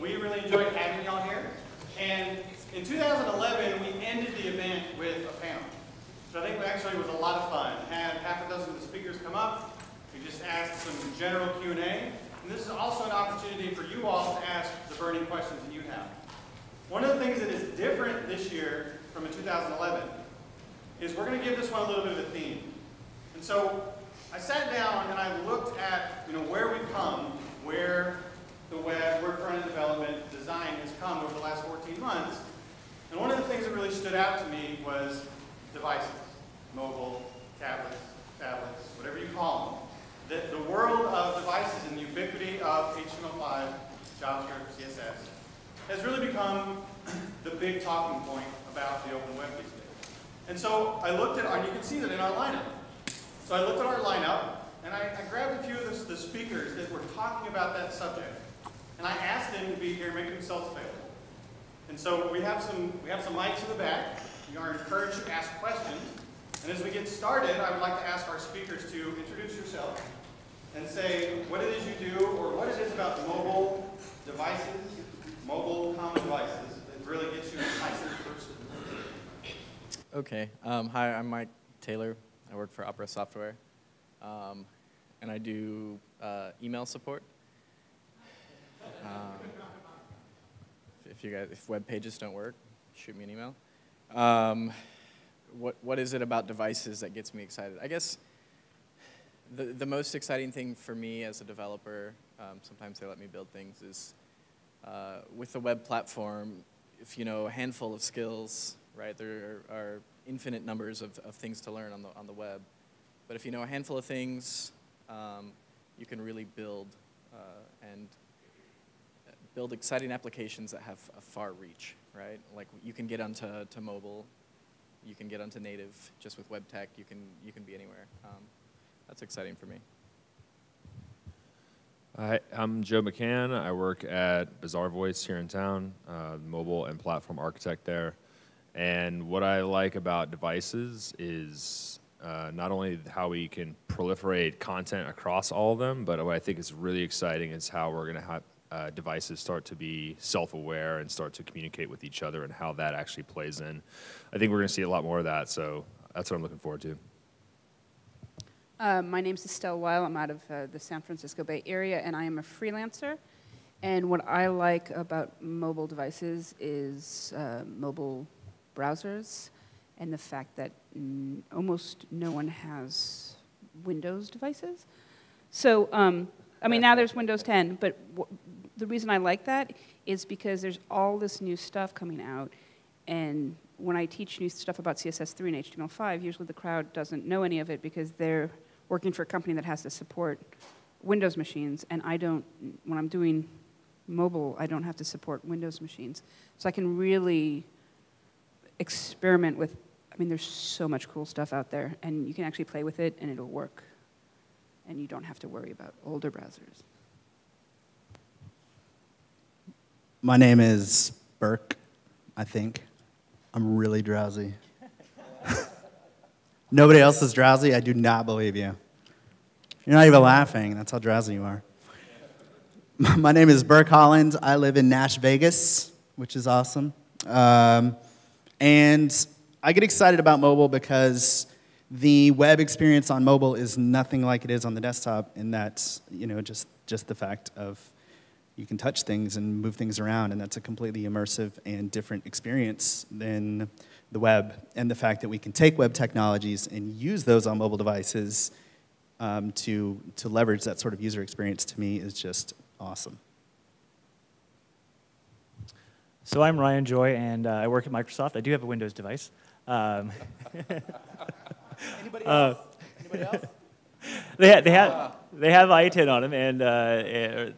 We really enjoyed having y'all here. And in 2011, we ended the event with a panel. So I think it actually was a lot of fun. Had half a dozen of the speakers come up. We just asked some general Q&A. And this is also an opportunity for you all to ask the burning questions that you have. One of the things that is different this year from in 2011 is we're going to give this one a little bit of a theme. And so I sat down and I looked at you know where we've come, where the web, where front-end development design has come over the last 14 months. And one of the things that really stood out to me was devices, mobile, tablets, tablets, whatever you call them. The, the world of devices and the ubiquity of HTML5, JavaScript, CSS has really become the big talking point about the open web these days. And so I looked at, and you can see that in our lineup. So I looked at our lineup, and I, I grabbed a few of the, the, speakers that were talking about that subject, and I asked them to be here and make themselves available. And so we have some, we have some mics in the back. You are encouraged to ask questions. And as we get started, I would like to ask our speakers to introduce yourself and say what it is you do or what it is about mobile devices, mobile common devices that really gets you excited first. Okay. Um, hi, I'm Mike Taylor. I work for Opera Software. Um, and I do uh, email support. Um, if you guys, if web pages don't work, shoot me an email. Um, what, what is it about devices that gets me excited? I guess the, the most exciting thing for me as a developer, um, sometimes they let me build things, is uh, with the web platform, if you know a handful of skills, right, there are, are infinite numbers of, of things to learn on the, on the web. But if you know a handful of things, um, you can really build uh, and build exciting applications that have a far reach, right? Like you can get onto to mobile, you can get onto native just with web tech, you can, you can be anywhere. Um, that's exciting for me. Hi, I'm Joe McCann. I work at Bizarre Bazaarvoice here in town, uh, mobile and platform architect there. And what I like about devices is uh, not only how we can proliferate content across all of them, but what I think is really exciting is how we're going to have uh, devices start to be self-aware and start to communicate with each other and how that actually plays in. I think we're going to see a lot more of that, so that's what I'm looking forward to. Uh, my name is Estelle Weyl. I'm out of uh, the San Francisco Bay Area, and I am a freelancer. And what I like about mobile devices is uh, mobile browsers and the fact that almost no one has Windows devices. So, um, I mean, now there's Windows 10, but the reason I like that is because there's all this new stuff coming out, and when I teach new stuff about CSS3 and HTML5, usually the crowd doesn't know any of it because they're working for a company that has to support Windows machines, and I don't, when I'm doing mobile, I don't have to support Windows machines. So I can really experiment with, I mean, there's so much cool stuff out there, and you can actually play with it, and it'll work. And you don't have to worry about older browsers. My name is Burke, I think. I'm really drowsy. Nobody else is drowsy? I do not believe you. You're not even laughing. That's how drowsy you are. My name is Burke Holland. I live in Nash Vegas, which is awesome. Um, and I get excited about mobile because the web experience on mobile is nothing like it is on the desktop in that, you know, just, just the fact of you can touch things and move things around, and that's a completely immersive and different experience than the web. And the fact that we can take web technologies and use those on mobile devices um, to, to leverage that sort of user experience to me is just awesome. So I'm Ryan Joy, and uh, I work at Microsoft. I do have a Windows device. Um, Anybody uh, else? Uh, Anybody else? they, ha- they, have, they have IE10 on them, and uh,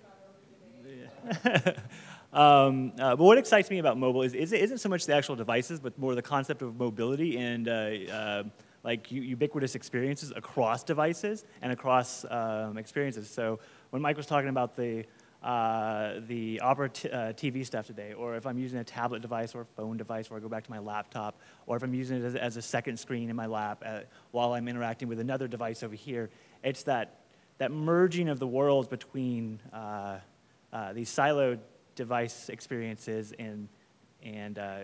um, uh, but what excites me about mobile is, is it isn't so much the actual devices, but more the concept of mobility and uh, uh, like ubiquitous experiences across devices and across um, experiences. So when Mike was talking about the uh, the Opera uh, TV stuff today, or if I'm using a tablet device or a phone device where I go back to my laptop, or if I'm using it as, as a second screen in my lap uh, while I'm interacting with another device over here, it's that, that merging of the worlds between uh, these siloed device experiences and, and uh,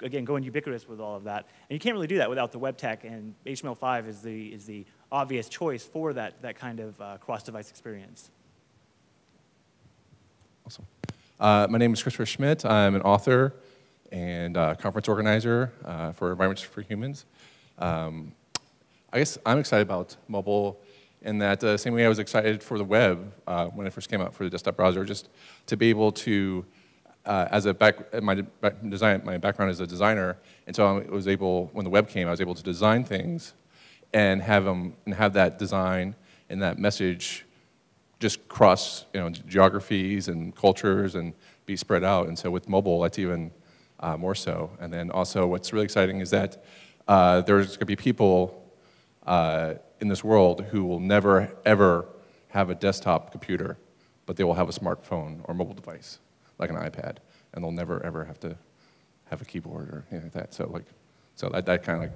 again, going ubiquitous with all of that. And you can't really do that without the web tech, and HTML5 is the, is the obvious choice for that, that kind of uh, cross-device experience. Awesome. Uh, my name is Christopher Schmitt. I'm an author and uh, conference organizer uh, for Environments for Humans. Um, I guess I'm excited about mobile in that uh, same way I was excited for the web uh, when it first came out for the desktop browser, just to be able to, uh, as a back, my back design, my background is a designer, and so I was able, when the web came, I was able to design things and have them, and have that design and that message just cross you know geographies and cultures and be spread out. And so with mobile, that's even uh, more so. And then also, what's really exciting is that uh, there's to be people uh, in this world who will never ever have a desktop computer, but they will have a smartphone or mobile device like an iPad, and they'll never ever have to have a keyboard or anything like that. So like, so that, that kind of like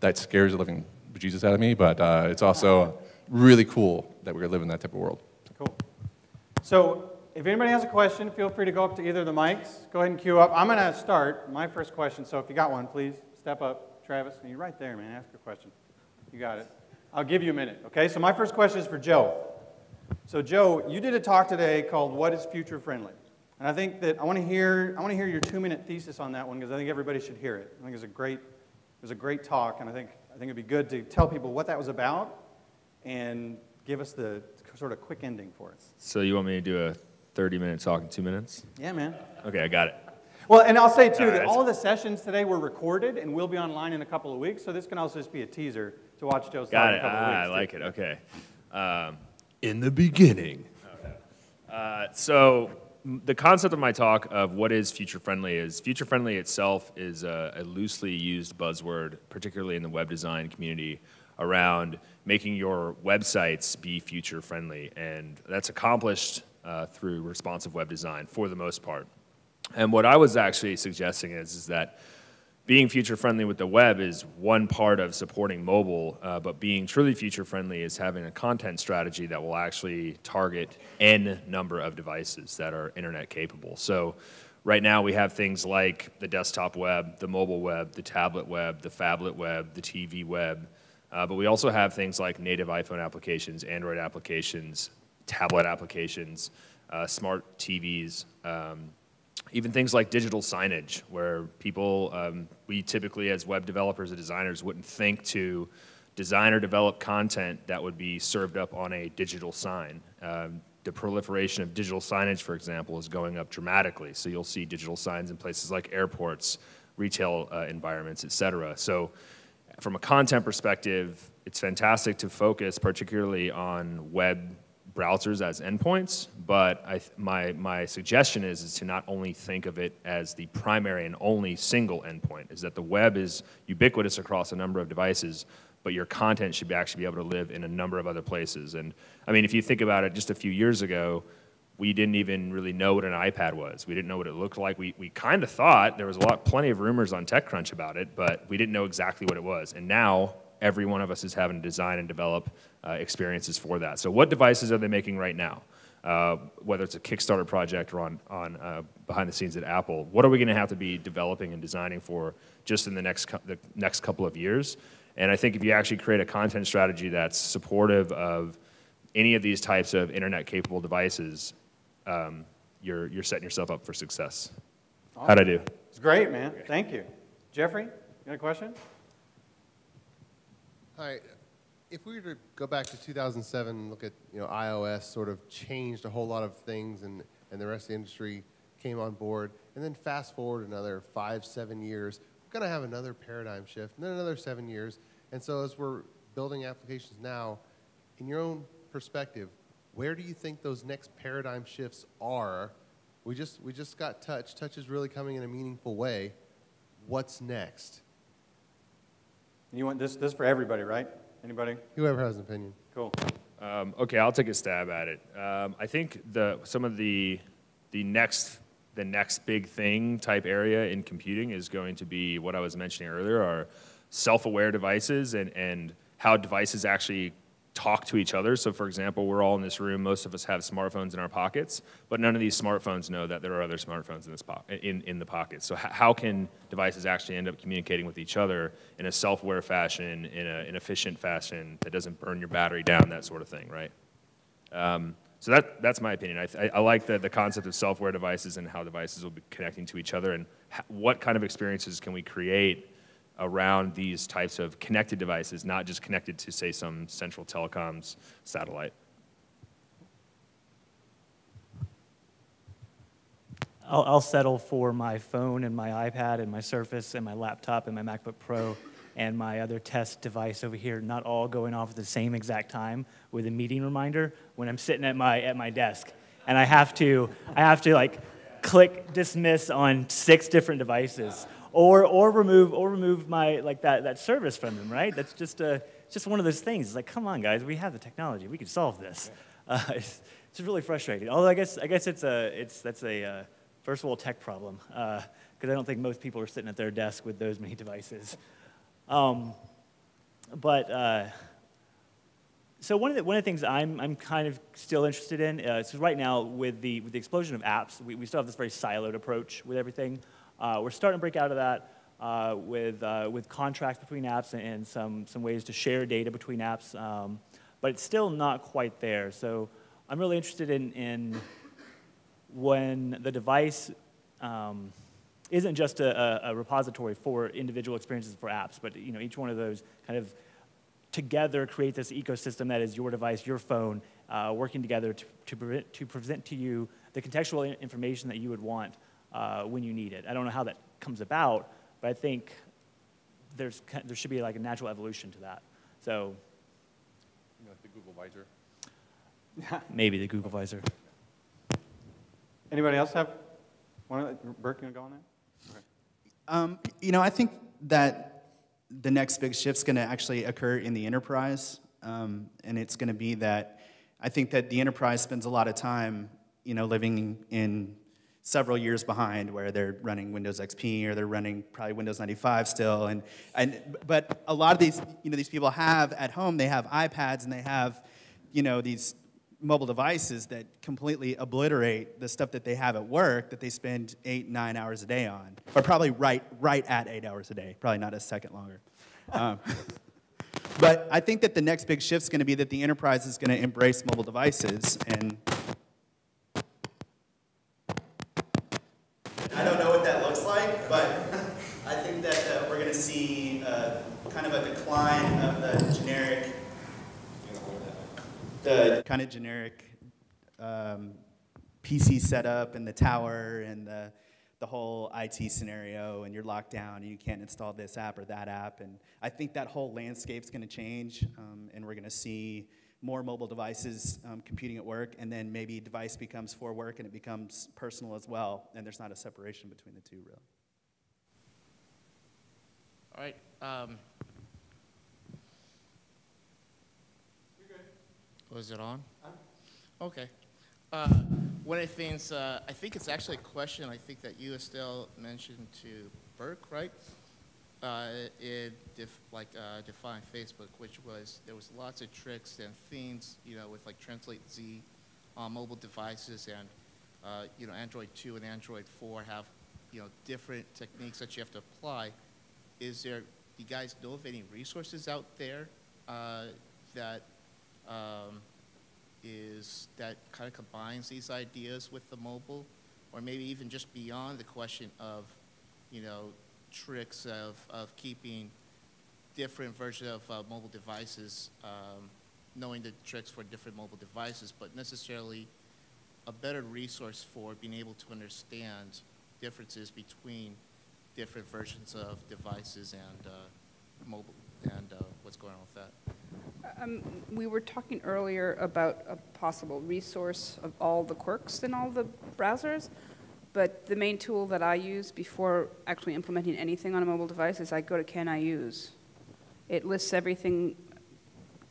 that scares the living Jesus out of me, but uh, it's also really cool that we're living in that type of world. Cool. So if anybody has a question, feel free to go up to either of the mics. Go ahead and queue up. I'm going to start my first question. So if you got one, please step up. Travis, you're right there, man. Ask your question. You got it. I'll give you a minute. Okay. So my first question is for Joe. So Joe, you did a talk today called "What is Future Friendly," and I think that I want to hear I want to hear your two-minute thesis on that one because I think everybody should hear it. I think it's a great it was a great talk, and I think I think it'd be good to tell people what that was about and give us the sort of quick ending for us. So you want me to do a 30-minute talk in two minutes? Yeah, man. Okay, I got it. Well, and I'll say too All that right. all of the sessions today were recorded and will be online in a couple of weeks. So this can also just be a teaser to watch Joe's talk Got in it. a couple Ah, of I weeks. like it. Okay. Um, in the beginning. Uh, so the concept of my talk of what is future friendly is future friendly itself is a, a loosely used buzzword, particularly in the web design community, around making your websites be future friendly, and that's accomplished uh, through responsive web design for the most part. And what I was actually suggesting is, is that being future friendly with the web is one part of supporting mobile, uh, but being truly future friendly is having a content strategy that will actually target n number of devices that are internet capable. So right now we have things like the desktop web, the mobile web, the tablet web, the phablet web, the TV web, uh, but we also have things like native iPhone applications, Android applications, tablet applications, uh, smart TVs, um, even things like digital signage, where people, um, we typically as web developers and designers wouldn't think to design or develop content that would be served up on a digital sign. Um, the proliferation of digital signage, for example, is going up dramatically. So you'll see digital signs in places like airports, retail uh, environments, et cetera. So from a content perspective, it's fantastic to focus particularly on web browsers as endpoints, but I, my, my suggestion is, is to not only think of it as the primary and only single endpoint, is that the web is ubiquitous across a number of devices, but your content should be actually be able to live in a number of other places. And I mean, if you think about it, just a few years ago, we didn't even really know what an iPad was. We didn't know what it looked like. We, we kind of thought there was a lot, plenty of rumors on TechCrunch about it, but we didn't know exactly what it was. And now every one of us is having to design and develop uh, experiences for that. So what devices are they making right now? Uh, whether it's a Kickstarter project or on, on uh, behind the scenes at Apple, what are we going to have to be developing and designing for just in the next, the next couple of years? And I think if you actually create a content strategy that's supportive of any of these types of internet capable devices, um, you're, you're setting yourself up for success. How'd I do? It's great, man. Thank you. Jeffrey, you got a question? If we were to go back to 2007 and look at, you know, iOS sort of changed a whole lot of things and, and the rest of the industry came on board, and then fast forward another five, seven years, we're going to have another paradigm shift, and then another seven years. And so as we're building applications now, in your own perspective, where do you think those next paradigm shifts are? We just, we just got touch. Touch is really coming in a meaningful way. What's next? You want this, this for everybody, right? Anybody? Whoever has an opinion. Cool. Um, okay, I'll take a stab at it. Um, I think the some of the the next the next big thing type area in computing is going to be what I was mentioning earlier are self-aware devices and and how devices actually talk to each other. So, for example, we're all in this room. Most of us have smartphones in our pockets, but none of these smartphones know that there are other smartphones in this po- in in the pockets. So, how can devices actually end up communicating with each other in a self-aware fashion, in a, an efficient fashion that doesn't burn your battery down, that sort of thing, right? Um, so that, that's my opinion. I, I, I like the, the concept of self-aware devices and how devices will be connecting to each other and what kind of experiences can we create around these types of connected devices, not just connected to, say, some central telecoms satellite. I'll, I'll settle for my phone and my iPad and my Surface and my laptop and my MacBook Pro and my other test device over here, not all going off at the same exact time with a meeting reminder when I'm sitting at my at my desk, and I have to I have to like click dismiss on six different devices, or or remove or remove my like that that service from them. Right? That's just a just one of those things. It's like, come on, guys, we have the technology, we can solve this. Uh, it's, it's really frustrating. Although I guess I guess it's a it's that's a uh, first world tech problem because I don't think most people are sitting at their desk with those many devices. Um, but uh, so one of the one of the things I'm I'm kind of still interested in uh, so right now with the with the explosion of apps, we, we still have this very siloed approach with everything. Uh, we're starting to break out of that. Uh, with, uh, with contracts between apps and, and some, some ways to share data between apps, um, but it's still not quite there. So I'm really interested in, in when the device um, isn't just a, a, repository for individual experiences for apps, but you know, each one of those kind of together create this ecosystem that is your device, your phone, uh, working together to, to, to present to you the contextual information that you would want uh, when you need it. I don't know how that comes about, but I think there's, there should be like a natural evolution to that. So You know, like the Google Visor. maybe the Google Visor. Anybody else have, one, Burke, you want to go on that? Um, you know, I think that the next big shift's going to actually occur in the enterprise, um, and it's going to be that I think that the enterprise spends a lot of time, you know, living in several years behind, where they're running Windows XP or they're running probably Windows 95 still, and and but a lot of these, you know, these people have at home they have iPads and they have, you know, these mobile devices that completely obliterate the stuff that they have at work that they spend eight, nine hours a day on, or probably right, right at eight hours a day, probably not a second longer. Um, but I think that the next big shift is going to be that the enterprise is going to embrace mobile devices, and I don't know what that looks like, but I think that uh, we're going to see uh, kind of a decline of the generic the kind of generic um, PC setup and the tower and the, the whole IT scenario, and you're locked down and you can't install this app or that app. And I think that whole landscape's going to change, um, and we're going to see more mobile devices um, computing at work, and then maybe device becomes for work and it becomes personal as well, and there's not a separation between the two, really. All right. Um, Was it on? Okay. Uh, one of the things, uh, I think it's actually a question I think that you, Estelle, mentioned to Burke, right? Uh, it def- like uh, defined Facebook, which was there was lots of tricks and things, you know, with like Translate Z on mobile devices, and uh, you know, Android 2 and Android 4 have you know different techniques that you have to apply. Is there? Do you guys know of any resources out there uh, that um, is that kind of combines these ideas with the mobile, or maybe even just beyond the question of, you know, tricks of, of keeping different versions of uh, mobile devices, um, knowing the tricks for different mobile devices, but necessarily a better resource for being able to understand differences between different versions of devices and uh, mobile and uh, what's going on with that. Um, we were talking earlier about a possible resource of all the quirks in all the browsers, but the main tool that I use before actually implementing anything on a mobile device is I go to Can I Use. It lists everything,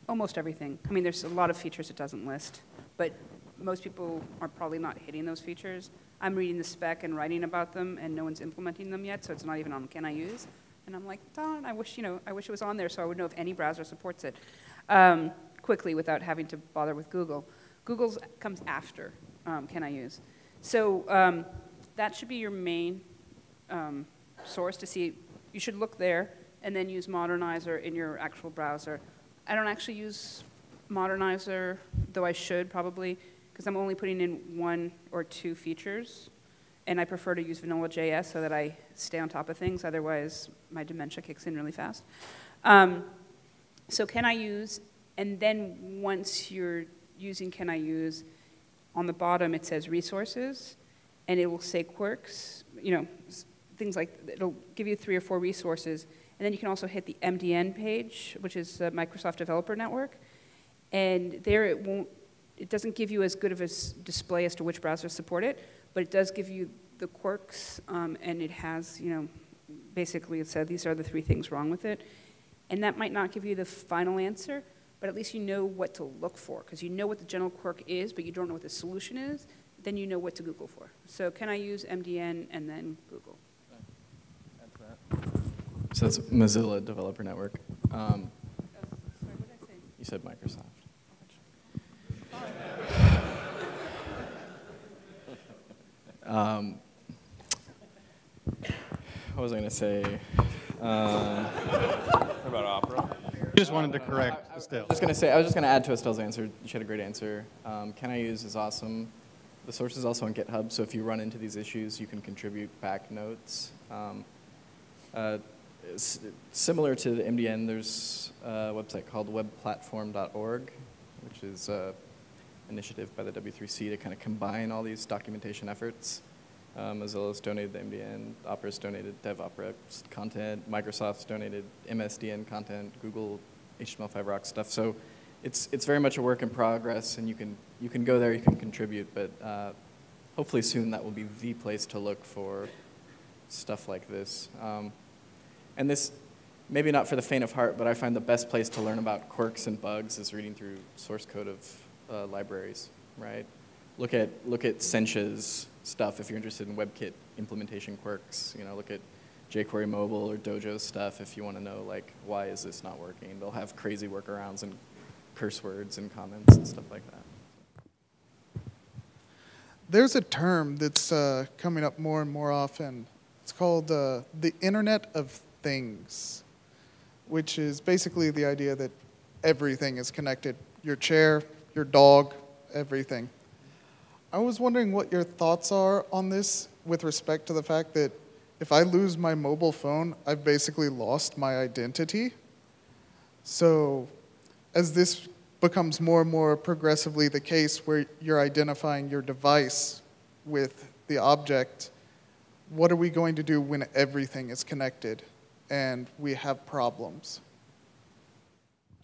almost everything. I mean, there's a lot of features it doesn't list, but most people are probably not hitting those features. I'm reading the spec and writing about them, and no one's implementing them yet, so it's not even on Can I Use. And I'm like, darn, I wish, you know, I wish it was on there so I would know if any browser supports it. Um, quickly without having to bother with Google. Google's comes after um, Can I Use. So um, that should be your main um, source to see. You should look there and then use Modernizr in your actual browser. I don't actually use Modernizr, though I should probably, because I'm only putting in one or two features. And I prefer to use vanilla JS so that I stay on top of things. Otherwise, my dementia kicks in really fast. Um, so can I use, and then once you're using can I use, on the bottom it says resources, and it will say quirks, you know, things like, it'll give you three or four resources. And then you can also hit the MDN page, which is Microsoft Developer Network. And there it won't, it doesn't give you as good of a display as to which browsers support it, but it does give you the quirks, um, and it has, you know, basically it said these are the three things wrong with it. And that might not give you the final answer, but at least you know what to look for, because you know what the general quirk is, but you don't know what the solution is, then you know what to Google for. So can I use MDN and then Google? So that's Mozilla Developer Network. Um, you said Microsoft. Um, what was I going to say? Um, about opera? You just wanted to correct Estelle. just gonna say, I was just gonna add to Estelle's answer. She had a great answer. Um, Can I Use is awesome. The source is also on GitHub, so if you run into these issues, you can contribute back notes. Um, uh, similar to the MDN, there's a website called webplatform.org, which is an initiative by the W3C to kind of combine all these documentation efforts. Uh, Mozilla's donated the MDN, Opera's donated DevOpera content, Microsoft's donated MSDN content, Google HTML5 Rock stuff. So it's, it's very much a work in progress, and you can, you can go there, you can contribute, but uh, hopefully soon that will be the place to look for stuff like this. Um, and this, maybe not for the faint of heart, but I find the best place to learn about quirks and bugs is reading through source code of uh, libraries, right? Look at, look at Sencha's stuff if you're interested in WebKit implementation quirks. You know, look at jQuery Mobile or Dojo stuff if you want to know, like, why is this not working? They'll have crazy workarounds and curse words and comments and stuff like that. There's a term that's uh, coming up more and more often. It's called uh, the Internet of Things, which is basically the idea that everything is connected your chair, your dog, everything. I was wondering what your thoughts are on this with respect to the fact that if I lose my mobile phone, I've basically lost my identity. So, as this becomes more and more progressively the case where you're identifying your device with the object, what are we going to do when everything is connected and we have problems?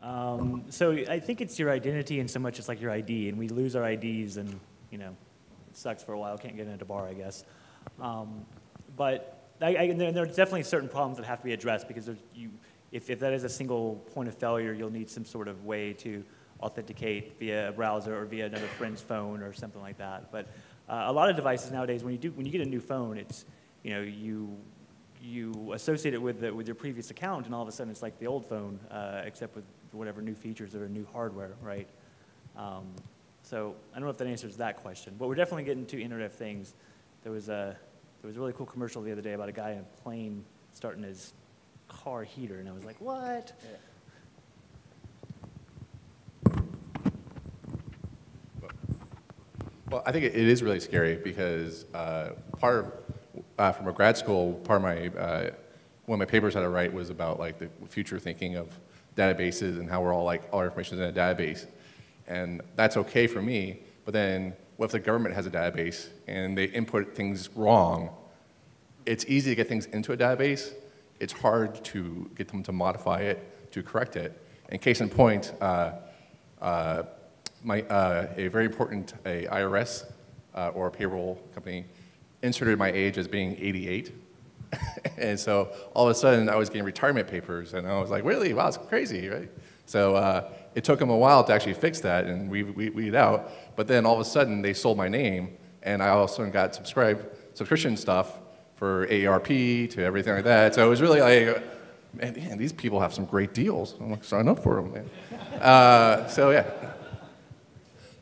Um, so I think it's your identity in so much as like your ID, and we lose our IDs, and you know, it sucks for a while. Can't get into bar, I guess. Um, but I, I, there, are definitely certain problems that have to be addressed because you, if, if that is a single point of failure, you'll need some sort of way to authenticate via a browser or via another friend's phone or something like that. But uh, a lot of devices nowadays, when you do, when you get a new phone, it's, you know, you you associate it with the, with your previous account, and all of a sudden it's like the old phone, uh, except with whatever new features or new hardware, right? Um, so I don't know if that answers that question, but we're definitely getting to Internet of Things. There was a there was a really cool commercial the other day about a guy in a plane starting his car heater, and I was like, what? Well, I think it is really scary because uh, part of, uh, from a grad school, part of my, uh, one of my papers that I write was about like the future thinking of databases and how we're all like, all our information is in a database. And that's okay for me, but then what if the government has a database and they input things wrong? It's easy to get things into a database. It's hard to get them to modify it, to correct it. And case in point, uh, uh, my, uh, a very important a IRS uh, or a payroll company inserted my age as being 88. and so all of a sudden I was getting retirement papers and I was like, really? Wow, it's crazy, right? So uh, it took them a while to actually fix that and we, we weed it out. But then all of a sudden they sold my name and I also got subscribe, subscription stuff for AARP to everything like that. So it was really like, man, man, these people have some great deals. I'm like, sign up for them, man. Uh, so yeah.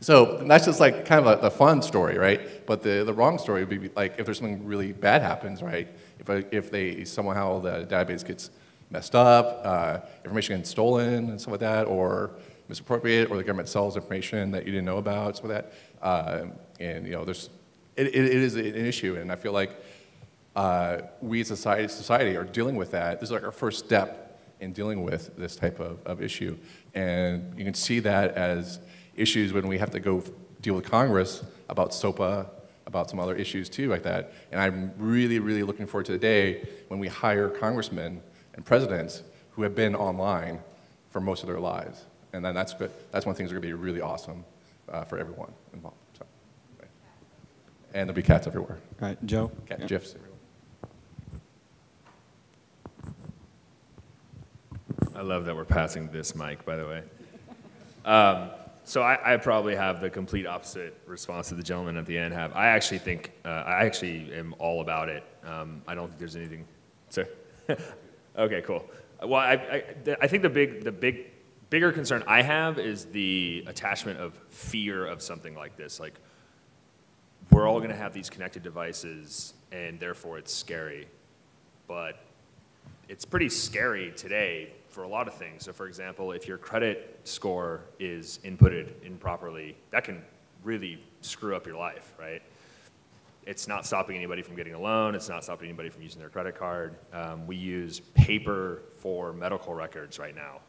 So that's just like kind of a, the fun story, right? But the, the wrong story would be like if there's something really bad happens, right? If, if they somehow the database gets messed up, uh, information gets stolen and stuff like that, or misappropriated, or the government sells information that you didn't know about, stuff like that. Uh, and you know, there's it, it, it is an issue, and I feel like uh, we as a society, society are dealing with that. This is like our first step in dealing with this type of, of issue, and you can see that as issues when we have to go deal with Congress about SOPA, about some other issues too like that. And I'm really, really looking forward to the day when we hire congressmen and presidents who have been online for most of their lives. And then that's good. That's one of the things that are going to be really awesome uh, for everyone involved. So, right. And there'll be cats everywhere. All right, Joe? Cat Yeah. gifs everywhere. I love that we're passing this mic, by the way. Um, so I, I probably have the complete opposite response to the gentleman at the end have. I actually think, uh, I actually am all about it. Um, I don't think there's anything, sir. okay, cool. Well, I, I, I think the big, the big, bigger concern I have is the attachment of fear of something like this. Like, we're all going to have these connected devices, and therefore it's scary. But it's pretty scary today for a lot of things. So, for example, if your credit score is inputted improperly, that can really screw up your life, right? It's not stopping anybody from getting a loan. It's not stopping anybody from using their credit card. Um, we use paper for medical records right now.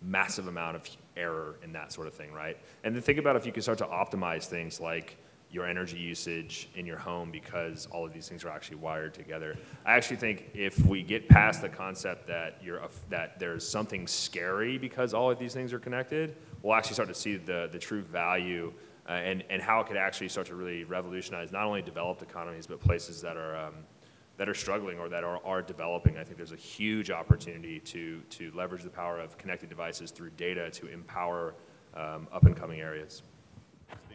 Massive amount of error in that sort of thing, right? And then think about if you could start to optimize things like your energy usage in your home because all of these things are actually wired together. I actually think if we get past the concept that you're a, that there's something scary because all of these things are connected, we'll actually start to see the the true value uh, and and how it could actually start to really revolutionize not only developed economies but places that are. Um, that are struggling or that are, are developing, I think there's a huge opportunity to, to leverage the power of connected devices through data to empower um, up and coming areas.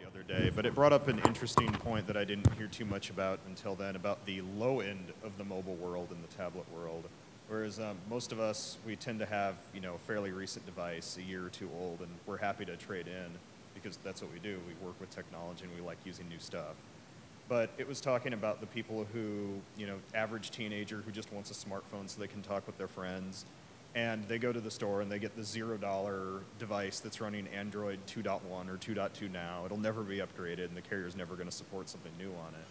the other day, but it brought up an interesting point that I didn't hear too much about until then about the low end of the mobile world and the tablet world. Whereas um, most of us, we tend to have you know a fairly recent device, a year or two old, and we're happy to trade in because that's what we do. We work with technology and we like using new stuff. But it was talking about the people who, you know, average teenager who just wants a smartphone so they can talk with their friends, and they go to the store and they get the zero dollar device that's running Android 2.1 or 2.2 now. It'll never be upgraded, and the carrier's never going to support something new on it.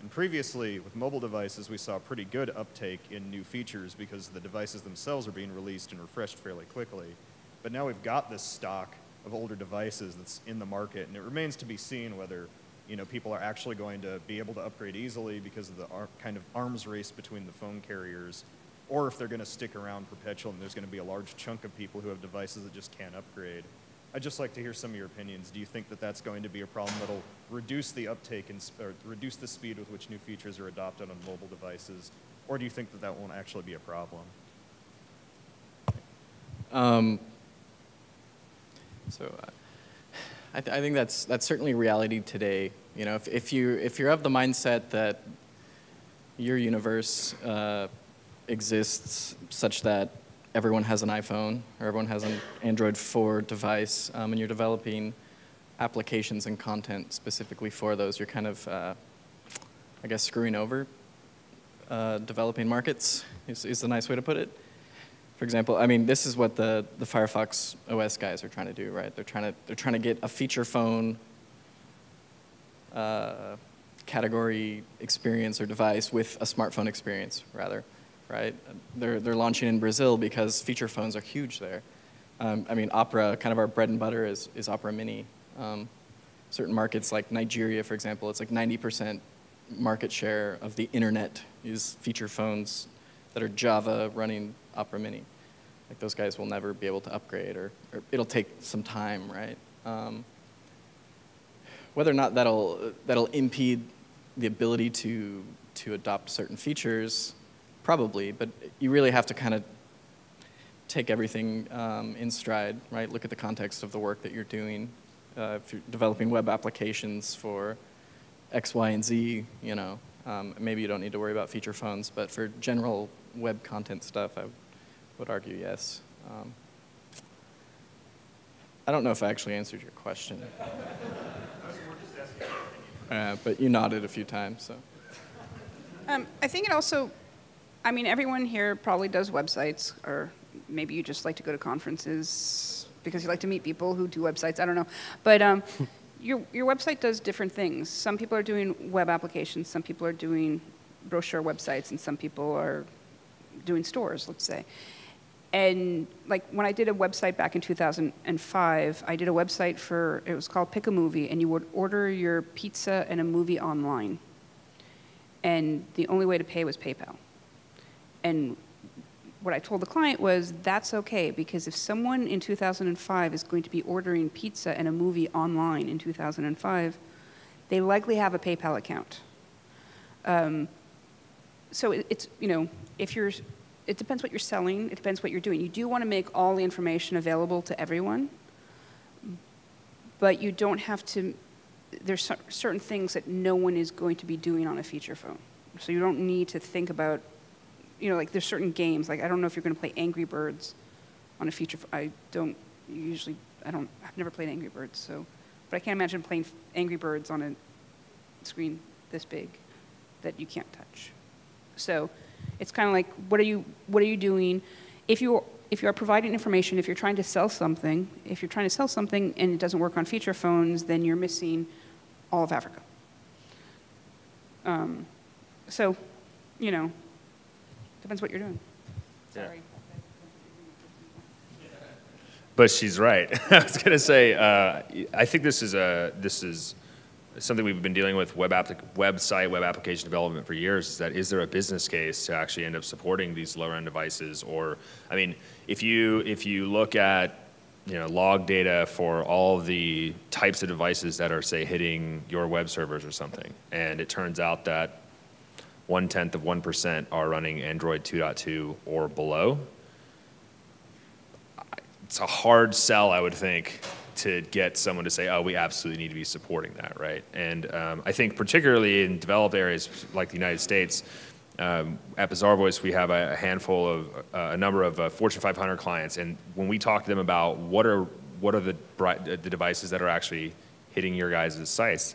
And previously, with mobile devices, we saw pretty good uptake in new features because the devices themselves are being released and refreshed fairly quickly. But now we've got this stock of older devices that's in the market, and it remains to be seen whether you know people are actually going to be able to upgrade easily because of the kind of arms race between the phone carriers, or if they're going to stick around perpetual and there's going to be a large chunk of people who have devices that just can't upgrade. I'd just like to hear some of your opinions. Do you think that that's going to be a problem that'll reduce the uptake and reduce the speed with which new features are adopted on mobile devices, or do you think that that won't actually be a problem? Um, so uh, I, th- I think that's that's certainly reality today. You know, if, if you if you're of the mindset that your universe uh, exists such that everyone has an iPhone or everyone has an Android 4 device, um, and you're developing applications and content specifically for those, you're kind of, uh, I guess, screwing over uh, developing markets. Is, is the nice way to put it. For example, I mean, this is what the, the Firefox OS guys are trying to do, right? They're trying to, they're trying to get a feature phone uh, category experience or device with a smartphone experience, rather, right? They're, they're launching in Brazil because feature phones are huge there. Um, I mean, Opera, kind of our bread and butter is, is Opera Mini. Um, certain markets like Nigeria, for example, it's like 90% market share of the internet is feature phones that are Java running Opera Mini. Like those guys will never be able to upgrade, or, or it'll take some time, right? Um, whether or not that'll that'll impede the ability to to adopt certain features, probably. But you really have to kind of take everything um, in stride, right? Look at the context of the work that you're doing. Uh, if you're developing web applications for X, Y, and Z, you know, um, maybe you don't need to worry about feature phones. But for general web content stuff, I would would argue yes. Um, I don't know if I actually answered your question. Uh, but you nodded a few times, so. Um, I think it also, I mean, everyone here probably does websites, or maybe you just like to go to conferences because you like to meet people who do websites. I don't know, but um, your your website does different things. Some people are doing web applications, some people are doing brochure websites, and some people are doing stores. Let's say. And like when I did a website back in 2005, I did a website for it was called Pick a Movie, and you would order your pizza and a movie online and the only way to pay was PayPal. And what I told the client was that's okay because if someone in 2005 is going to be ordering pizza and a movie online in 2005, they likely have a PayPal account. Um, so it, it's, you know, if you're, it depends what you're selling, it depends what you're doing. You do want to make all the information available to everyone, but you don't have to there's certain things that no one is going to be doing on a feature phone. So you don't need to think about, you know, like there's certain games. Like I don't know if you're going to play Angry Birds on a feature. I don't usually. I don't. I've never played Angry Birds. So, but I can't imagine playing Angry Birds on a screen this big that you can't touch. So, it's kind of like what are you what are you doing? If you if you are providing information, if you're trying to sell something, if you're trying to sell something and it doesn't work on feature phones, then you're missing all of Africa. Um, so, you know, depends what you're doing. Sorry. But she's right. I was going to say, uh, I think this is a this is something we've been dealing with web website web application development for years. Is that is there a business case to actually end up supporting these lower end devices? Or, I mean, if you if you look at you know log data for all the types of devices that are say hitting your web servers or something, and it turns out that one tenth of one percent are running Android 2.2 or below it's a hard sell, I would think, to get someone to say, "Oh, we absolutely need to be supporting that," right? And um, I think particularly in developed areas like the United States, um, at Bazaar Voice, we have a, handful of uh, a number of uh, Fortune 500 clients, and when we talk to them about what are what are the the devices that are actually hitting your guys' sites,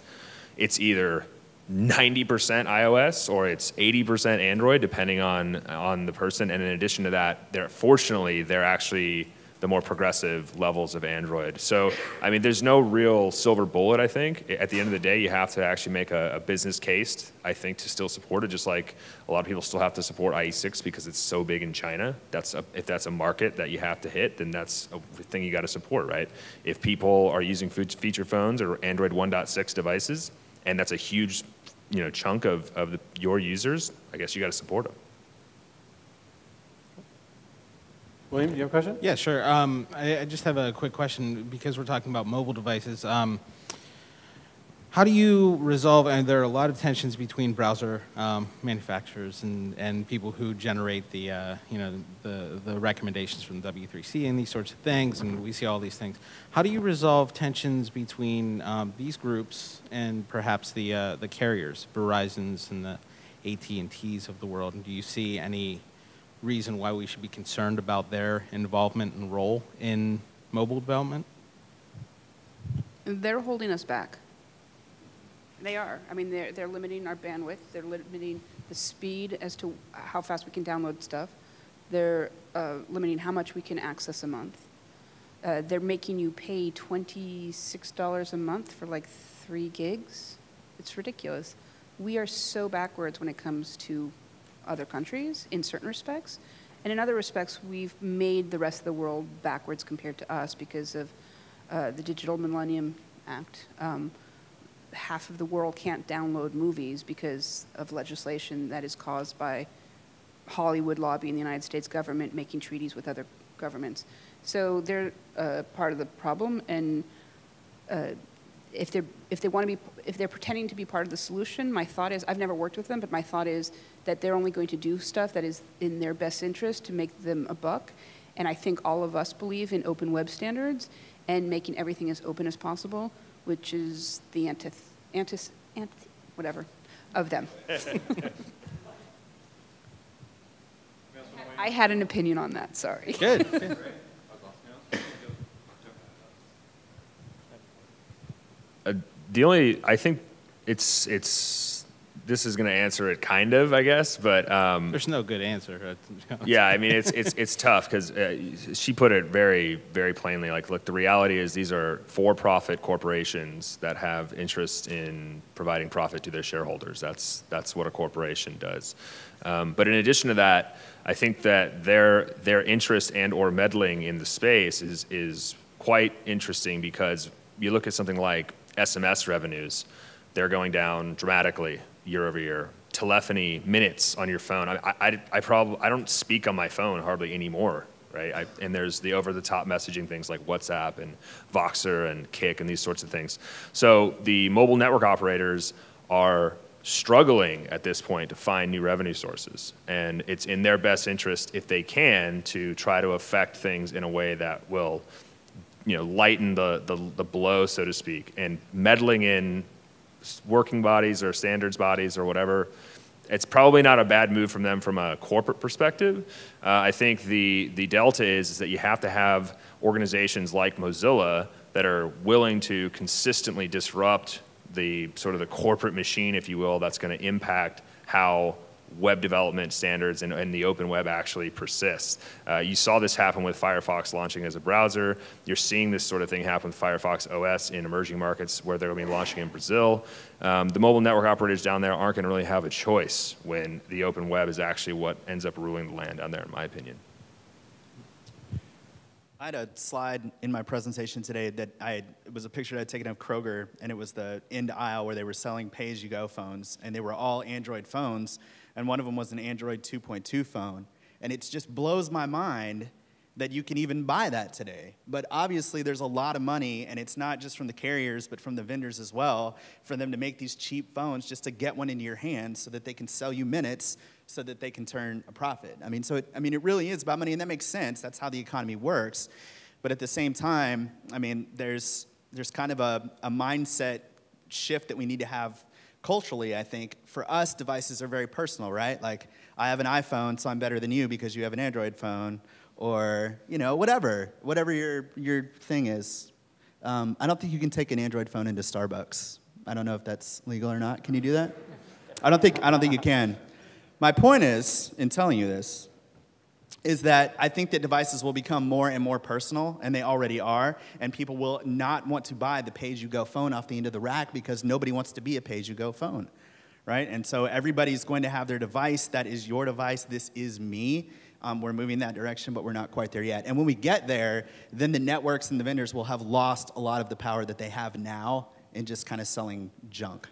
it's either 90% iOS or it's 80% Android, depending on on the person. And in addition to that, they're fortunately they're actually the more progressive levels of Android. So, I mean, there's no real silver bullet, I think. At the end of the day, you have to actually make a, a, business case, I think, to still support it, just like a lot of people still have to support IE6 because it's so big in China. That's a, if that's a market that you have to hit, then that's a thing you got to support, right? If people are using feature phones or Android 1.6 devices, and that's a huge you know, chunk of, of the, your users, I guess you got to support them. William, do you have a question? Yeah, sure. Um, I, I, just have a quick question because we're talking about mobile devices. Um, how do you resolve, and there are a lot of tensions between browser um, manufacturers and, and people who generate the, uh, you know, the, the recommendations from the W3C and these sorts of things, and we see all these things. How do you resolve tensions between um, these groups and perhaps the, uh, the carriers, Verizon's and the AT&Ts of the world, and do you see any reason why we should be concerned about their involvement and role in mobile development? They're holding us back. They are. I mean, they're, they're limiting our bandwidth. They're limiting the speed as to how fast we can download stuff. They're uh, limiting how much we can access a month. Uh, they're making you pay $26 a month for like three gigs. It's ridiculous. We are so backwards when it comes to other countries in certain respects. And in other respects, we've made the rest of the world backwards compared to us because of uh, the Digital Millennium Act. Um, half of the world can't download movies because of legislation that is caused by Hollywood lobbying the United States government making treaties with other governments. So they're uh, part of the problem, and uh, if they if they want to be if they're pretending to be part of the solution, my thought is I've never worked with them, but my thought is that they're only going to do stuff that is in their best interest to make them a buck. And I think all of us believe in open web standards and making everything as open as possible, which is the antith antis anth whatever of them. I had an opinion on that, sorry. Good. The only, I think it's, it's, this is going to answer it kind of, I guess, but um, There's no good answer. yeah, I mean, it's, it's, it's tough because uh, she put it very, very plainly. Like, look, the reality is these are for profit corporations that have interest in providing profit to their shareholders. That's, that's what a corporation does. Um, but in addition to that, I think that their, their interest and or meddling in the space is, is quite interesting because you look at something like SMS revenues, they're going down dramatically year over year. Telephony minutes on your phone. I, I, I probably I don't speak on my phone hardly anymore, right? I, and there's the over-the-top messaging things like WhatsApp and Voxer and Kik and these sorts of things. So the mobile network operators are struggling at this point to find new revenue sources, and it's in their best interest if they can to try to affect things in a way that will you know, lighten the, the, the blow, so to speak, and meddling in working bodies or standards bodies or whatever, it's probably not a bad move from them from a corporate perspective. Uh, I think the, the delta is, is that you have to have organizations like Mozilla that are willing to consistently disrupt the sort of the corporate machine, if you will, that's going to impact how web development standards and, and, the open web actually persists. Uh, you saw this happen with Firefox launching as a browser. You're seeing this sort of thing happen with Firefox OS in emerging markets where they're going to be launching in Brazil. Um, the mobile network operators down there aren't going to really have a choice when the open web is actually what ends up ruling the land down there, in my opinion. I had a slide in my presentation today that I had, it was a picture I'd taken of Kroger, and it was the end aisle where they were selling pay-as-you-go phones, and they were all Android phones, and one of them was an Android 2.2 phone. And it just blows my mind that you can even buy that today. But obviously, there's a lot of money, and it's not just from the carriers, but from the vendors as well, for them to make these cheap phones just to get one into your hand so that they can sell you minutes so that they can turn a profit. I mean, so it, I mean, it really is about money, and that makes sense. That's how the economy works. But at the same time, I mean, there's, there's kind of a, a mindset shift that we need to have culturally, I think. For us, devices are very personal, right? Like, I have an iPhone, so I'm better than you because you have an Android phone or you know whatever whatever your your thing is um, i don't think you can take an android phone into starbucks i don't know if that's legal or not can you do that i don't think i don't think you can my point is in telling you this is that i think that devices will become more and more personal and they already are and people will not want to buy the pay-as-you-go phone off the end of the rack because nobody wants to be a pay-as-you-go phone right and so everybody's going to have their device that is your device this is me um, we're moving that direction, but we're not quite there yet. And when we get there, then the networks and the vendors will have lost a lot of the power that they have now in just kind of selling junk.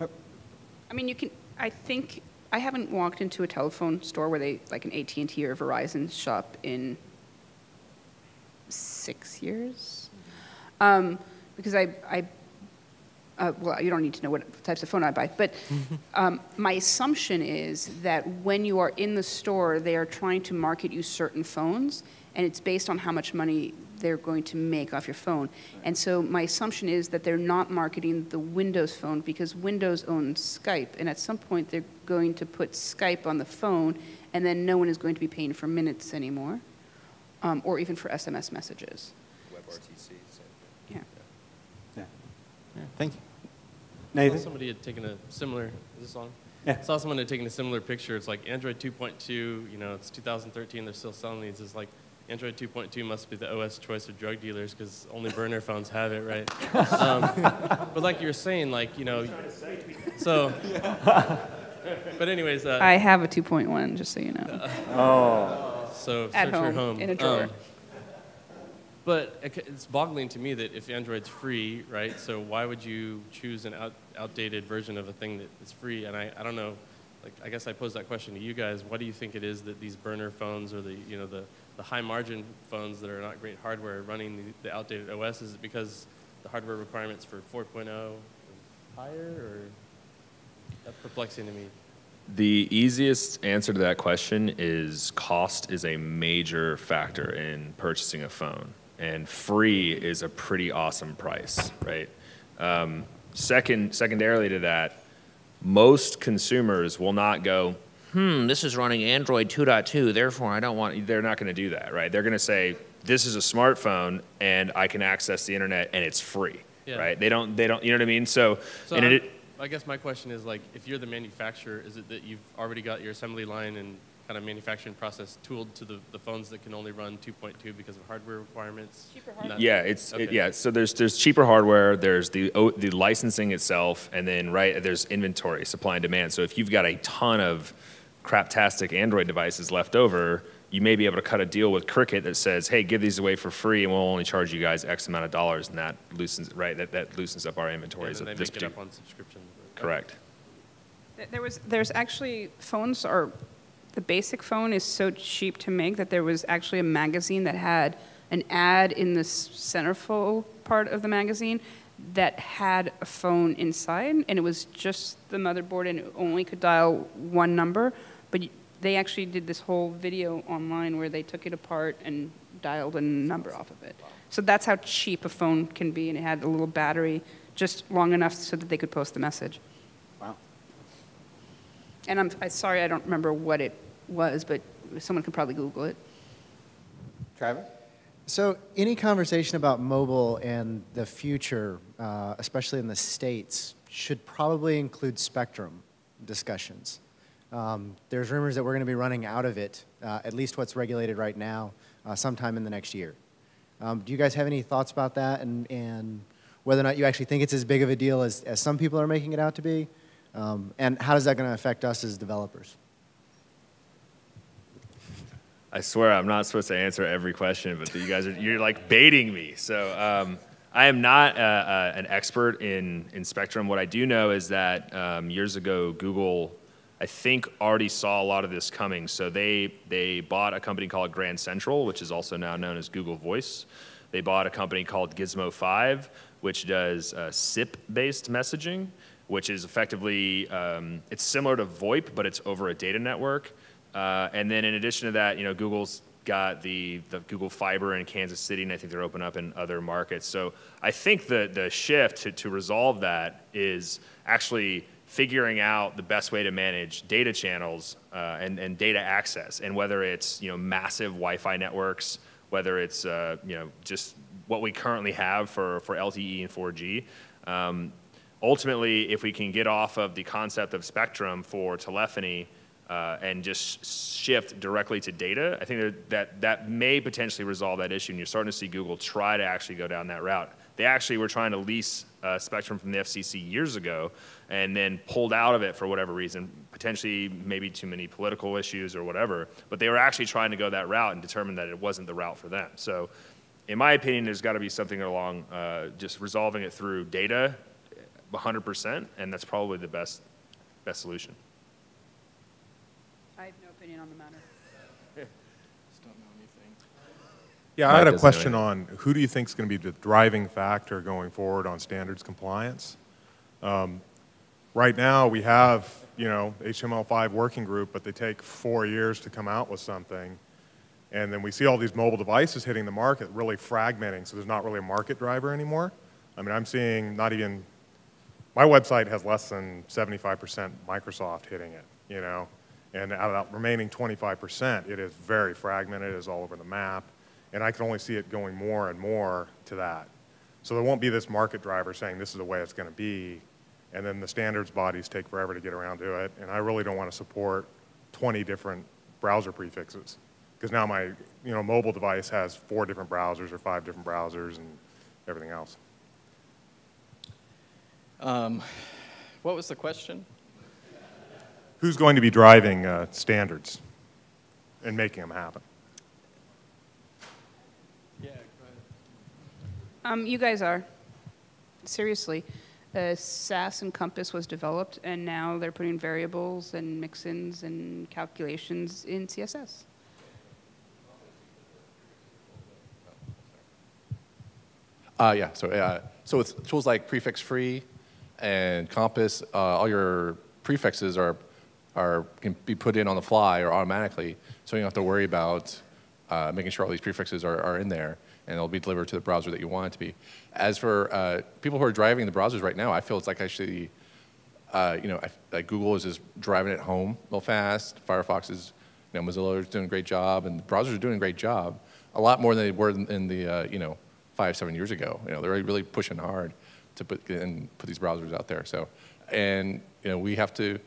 I mean, you can, I think, I haven't walked into a telephone store where they, like an AT&T or Verizon shop in six years. Um, because I, I uh, well, you don't need to know what types of phone I buy, but um, my assumption is that when you are in the store, they are trying to market you certain phones, and it's based on how much money they're going to make off your phone. And so my assumption is that they're not marketing the Windows phone because Windows owns Skype, and at some point they're going to put Skype on the phone, and then no one is going to be paying for minutes anymore, um, or even for SMS messages. WebRTC. Yeah. Yeah. Yeah, thank you. Nathan? Saw somebody had taken a similar, is this on? Yeah. Saw someone had taken a similar picture. It's like Android 2.2, you know, it's 2013, they're still selling these. It's like Android 2.2 must be the OS choice of drug dealers because only burner phones have it, right? um, but like you were saying, like, you know, so, but anyways. Uh, I have a 2.1, just so you know. oh. So At search your home, home. in a drawer. Um, but it's boggling to me that if Android's free, right? So why would you choose an out, outdated version of a thing that is free? And I, I don't know. Like I guess I pose that question to you guys. What do you think it is that these burner phones or the you know the, the high margin phones that are not great hardware running the, the outdated OS? Is it because the hardware requirements for 4.0 are higher, or that's perplexing to me? The easiest answer to that question is cost is a major factor in purchasing a phone, and free is a pretty awesome price, right? Um, second, secondarily to that, most consumers will not go, hmm, this is running Android 2.2, therefore I don't want, they're not going to do that, right? They're going to say, this is a smartphone and I can access the internet and it's free, Yeah. right? They don't, they don't, you know what I mean? So, So and I'm- it, I guess my question is like, if you're the manufacturer, is it that you've already got your assembly line and kind of manufacturing process tooled to the, the phones that can only run 2.2 because of hardware requirements? Not- Yeah, it's it, yeah. So there's there's cheaper hardware. There's the o- the licensing itself, and then right there's inventory, supply and demand. So if you've got a ton of craptastic Android devices left over, you may be able to cut a deal with Cricket that says, "Hey, give these away for free, and we'll only charge you guys X amount of dollars," and that loosens right that, that loosens up our Yeah, inventories. they of this make it up on subscription. Correct. There was, there's actually, phones are, the basic phone is so cheap to make that there was actually a magazine that had an ad in the centerfold part of the magazine that had a phone inside, and it was just the motherboard, and it only could dial one number, but they actually did this whole video online where they took it apart and dialed a number off of it. So that's how cheap a phone can be, and it had a little battery just long enough so that they could post the message. Wow. And I'm, I'm sorry, I don't remember what it was, but someone could probably Google it. Travis? So, any conversation about mobile and the future, uh, especially in the States, should probably include spectrum discussions. Um, there's rumors that we're going to be running out of it, uh, at least what's regulated right now, uh, sometime in the next year. Um, do you guys have any thoughts about that and, and whether or not you actually think it's as big of a deal as, as some people are making it out to be? Um, and how is that going to affect us as developers? I swear I'm not supposed to answer every question, but you guys are you're like baiting me. So um, I am not uh, uh, an expert in in Spectrum. What I do know is that um, years ago Google, I think, already saw a lot of this coming. So they they bought a company called Grand Central, which is also now known as Google Voice. They bought a company called Gizmo Five, which does uh, SIP-based messaging, which is effectively um, it's similar to VoIP, but it's over a data network. Uh, and then in addition to that, you know, Google's got the, the Google Fiber in Kansas City, and I think they're open up in other markets. So I think the, the shift to, to resolve that is actually figuring out the best way to manage data channels uh, and, and data access, and whether it's you know massive Wi-Fi networks, whether it's uh, you know just what we currently have for, for LTE and 4G. Um, ultimately, if we can get off of the concept of spectrum for telephony uh, and just shift directly to data, I think that, that that may potentially resolve that issue. And you're starting to see Google try to actually go down that route. They actually were trying to lease uh, spectrum from the FCC years ago, and then pulled out of it for whatever reason, potentially maybe too many political issues or whatever. But they were actually trying to go that route and determined that it wasn't the route for them. So, in my opinion, there's got to be something along uh, just resolving it through data, 100%, and that's probably the best best solution. I have no opinion on the matter. Just don't know anything. Yeah, I had a question on who do you think is going to be the driving factor going forward on standards compliance? Um, right now, we have, you know, HTML5 working group, but they take four years to come out with something. And then we see all these mobile devices hitting the market, really fragmenting, so there's not really a market driver anymore. I mean, I'm seeing not even, my website has less than 75% Microsoft hitting it, you know? And out of that remaining 25%, it is very fragmented, it is all over the map, and I can only see it going more and more to that. So there won't be this market driver saying this is the way it's going to be, and then the standards bodies take forever to get around to it, and I really don't want to support 20 different browser prefixes. Because now my you know, mobile device has four different browsers or five different browsers and everything else. Um, what was the question? Who's going to be driving uh, standards and making them happen? Um, you guys are. Seriously. Uh, Sass and Compass was developed, and now they're putting variables and mix-ins and calculations in CSS. Uh, yeah, so, uh, so with tools like prefix free and Compass, uh, all your prefixes are, are, can be put in on the fly or automatically, so you don't have to worry about uh, making sure all these prefixes are, are in there and they'll be delivered to the browser that you want it to be. As for uh, people who are driving the browsers right now, I feel it's like actually uh, you know, I, like Google is just driving it home real fast. Firefox is, you know, Mozilla is doing a great job, and the browsers are doing a great job, a lot more than they were in, in the, uh, you know, five, seven years ago. You know, they're really pushing hard to put and put these browsers out there. So, and you know, we have to.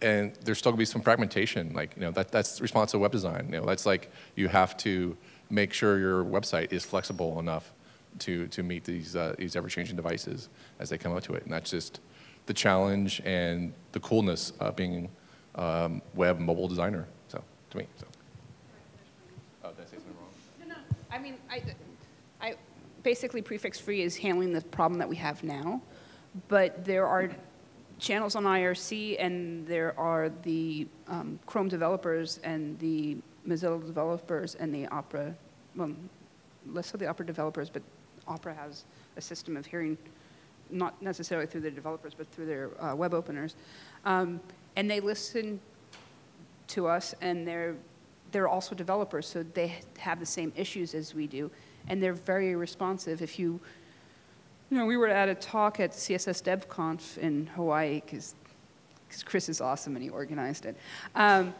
And there's still gonna be some fragmentation. Like, you know, that, that's responsive web design. You know, that's like you have to make sure your website is flexible enough to, to meet these, uh, these ever-changing devices as they come up to it. And that's just the challenge and the coolness of being um, web mobile designer, so, to me, so. Oh, did I say something wrong? No, no. I mean, I, I, basically prefix free is handling the problem that we have now, but there are channels on IRC and there are the um, Chrome developers and the Mozilla developers and the Opera, well, less of the Opera developers, but Opera has a system of hearing, not necessarily through the developers, but through their uh, web openers. Um, and they listen to us and they're, they're also developers, so they have the same issues as we do. And they're very responsive. If you, you know, we were at a talk at CSS DevConf in Hawaii because Chris is awesome and he organized it. Um,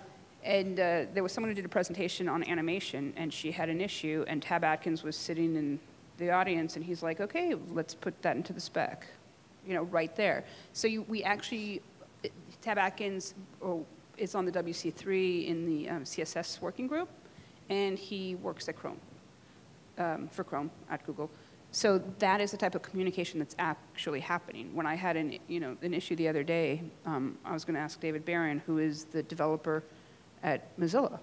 and uh, there was someone who did a presentation on animation, and she had an issue, and Tab Atkins was sitting in the audience, and he's like, okay, let's put that into the spec, you know, right there. So you, we actually, Tab Atkins oh, is on the WC3 in the um, CSS working group, and he works at Chrome, um, for Chrome at Google. So that is the type of communication that's actually happening. When I had an, you know, an issue the other day, um, I was going to ask David Baron, who is the developer at Mozilla.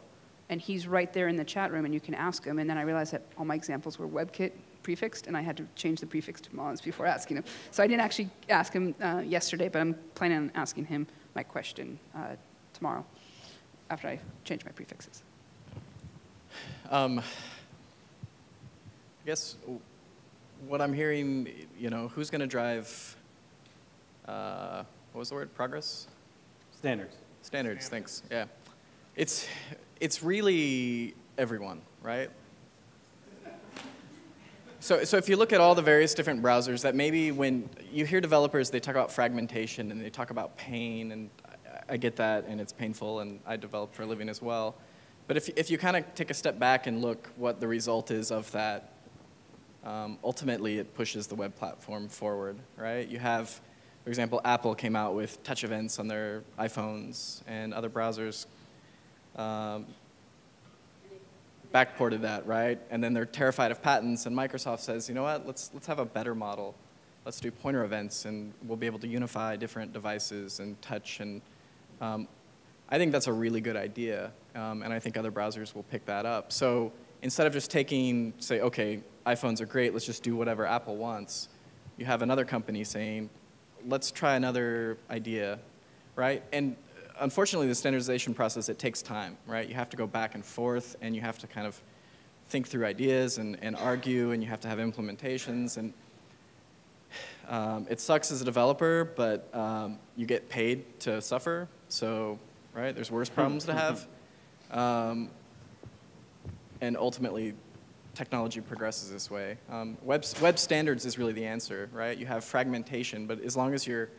And he's right there in the chat room, and you can ask him. And then I realized that all my examples were WebKit prefixed, and I had to change the prefix to Moz before asking him. So I didn't actually ask him uh, yesterday, but I'm planning on asking him my question uh, tomorrow after I change my prefixes. Um, I guess what I'm hearing, you know, who's going to drive, uh, what was the word, progress? Standards. Standards, thanks, yeah. It's, it's really everyone, right? So, so if you look at all the various different browsers that maybe when you hear developers, they talk about fragmentation and they talk about pain, and I, I get that, and it's painful, and I develop for a living as well. But if, if you kind of take a step back and look what the result is of that, um, ultimately it pushes the web platform forward, right? You have, for example, Apple came out with touch events on their iPhones, and other browsers um, backported that, right? And then they're terrified of patents, and Microsoft says, you know what, let's, let's have a better model. Let's do pointer events, and we'll be able to unify different devices and touch. And um, I think that's a really good idea, um, and I think other browsers will pick that up. So instead of just taking, say, okay, iPhones are great, let's just do whatever Apple wants, you have another company saying, let's try another idea, right? And unfortunately, the standardization process, it takes time, right? You have to go back and forth, and you have to kind of think through ideas and, and argue, and you have to have implementations. And um, it sucks as a developer, but um, you get paid to suffer. So, right, there's worse problems to have. Um, and ultimately, technology progresses this way. Um, web, web standards is really the answer, right? You have fragmentation, but as long as you're,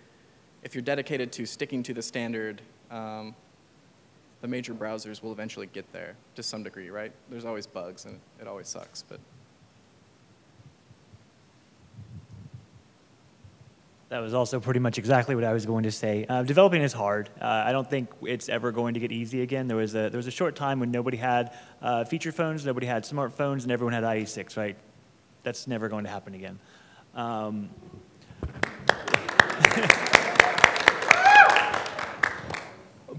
if you're dedicated to sticking to the standard um, the major browsers will eventually get there to some degree, right? There's always bugs and it always sucks, but. That was also pretty much exactly what I was going to say. Uh, developing is hard. Uh, I don't think it's ever going to get easy again. There was a, there was a short time when nobody had uh, feature phones, nobody had smartphones, and everyone had IE6, right? That's never going to happen again. Um,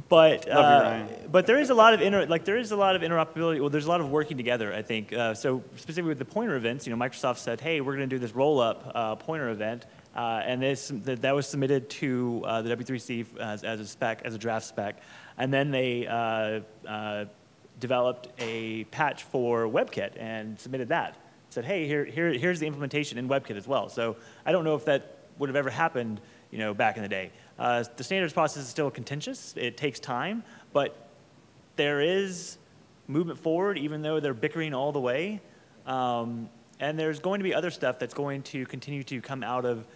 but uh, but there is a lot of inter like there is a lot of interoperability. Well, there's a lot of working together. I think uh, so. Specifically with the pointer events, you know, Microsoft said, "Hey, we're going to do this roll-up uh, pointer event," uh, and this that, was submitted to uh, the W3C as, as a spec, as a draft spec, and then they uh, developed a patch for WebKit and submitted that. Said, "Hey, here, here here's the implementation in WebKit as well." So I don't know if that would have ever happened, you know, back in the day. Uh, the standards process is still contentious. It takes time, but there is movement forward, even though they're bickering all the way. Um, and there's going to be other stuff that's going to continue to come out of,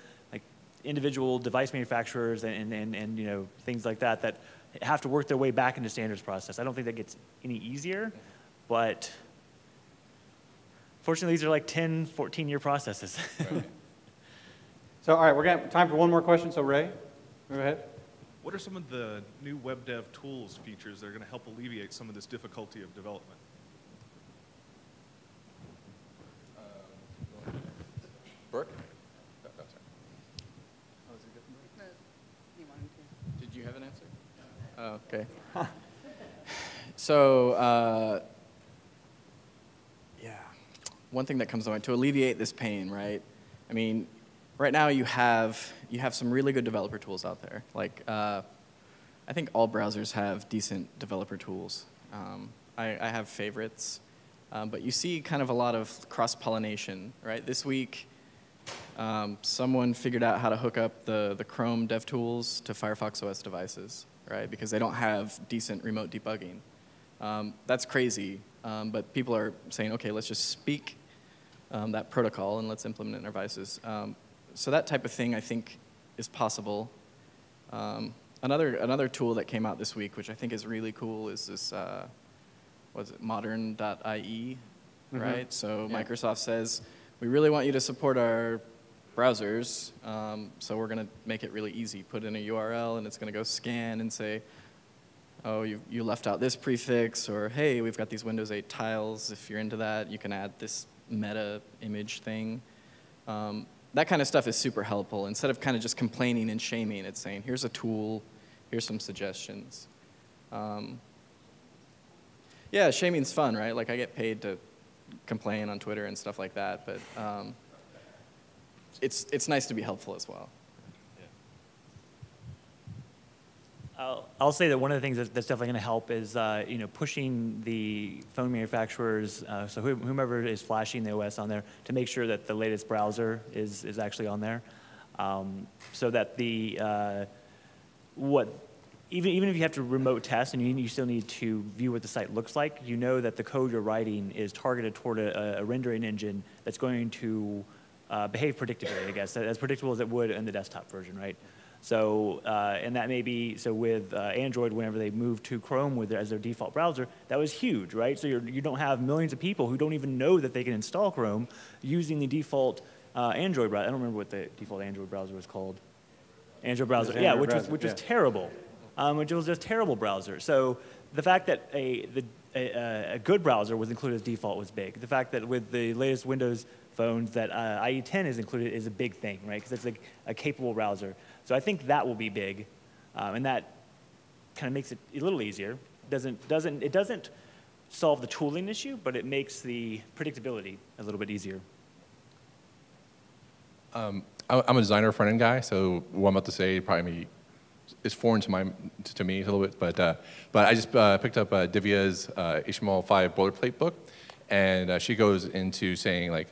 individual device manufacturers and, and, and, you know, things like that that have to work their way back into standards process. I don't think that gets any easier, but fortunately, these are like 10, 14 year processes. So, all right, we're going to time for one more question. So, Ray, go ahead. What are some of the new web dev tools features that are going to help alleviate some of this difficulty of development? Burke? Did you have an answer? Oh, okay. so, uh, yeah, one thing that comes to mind to alleviate this pain, right? I mean, right now you have you have some really good developer tools out there. Like, uh, I think all browsers have decent developer tools. Um, I, I have favorites, um, but you see kind of a lot of cross pollination, right? This week. Um, someone figured out how to hook up the, the Chrome DevTools to Firefox OS devices, right? Because they don't have decent remote debugging. Um, that's crazy, um, but people are saying, okay, let's just speak um, that protocol and let's implement it in our devices. Um, so that type of thing, I think, is possible. Um, another, another tool that came out this week, which I think is really cool, is this, uh, what is it, modern.ie, Mhm. right? So Yeah. Microsoft says, we really want you to support our browsers, um, so we're going to make it really easy. Put in a URL, and it's going to go scan and say, oh, you, you left out this prefix, or hey, we've got these Windows 8 tiles. If you're into that, you can add this meta image thing. Um, that kind of stuff is super helpful. Instead of kind of just complaining and shaming, it's saying, here's a tool, here's some suggestions. Um, yeah, shaming's fun, right? Like I get paid to complain on Twitter and stuff like that, but um, it's, it's nice to be helpful as well. I'll, I'll say that one of the things that's, that's definitely going to help is uh, you know pushing the phone manufacturers, uh, so whom- whomever is flashing the OS on there, to make sure that the latest browser is is actually on there, um, so that the uh, what even even if you have to remote test and you, you still need to view what the site looks like, you know that the code you're writing is targeted toward a, a rendering engine that's going to uh, behave predictably, I guess, as predictable as it would in the desktop version, right? So, uh, and that may be, so with uh, Android, whenever they moved to Chrome with their, as their default browser, that was huge, right? So you're, you don't have millions of people who don't even know that they can install Chrome using the default uh, Android browser. I don't remember what the default Android browser was called. Android browser, Android yeah, which was, browser, which was terrible, um, which was just terrible browser. So the fact that a, the, a, a good browser was included as default was big. The fact that with the latest Windows phones that uh, IE10 is included is a big thing, right? Because it's like a capable browser. So I think that will be big, um, and that kind of makes it a little easier. Doesn't, doesn't, it doesn't solve the tooling issue, but it makes the predictability a little bit easier. Um, I'm a designer front end guy, so what I'm about to say probably is foreign to my to me a little bit, but uh, but I just uh, picked up uh, Divya's uh, HTML5 boilerplate book, and uh, she goes into saying like,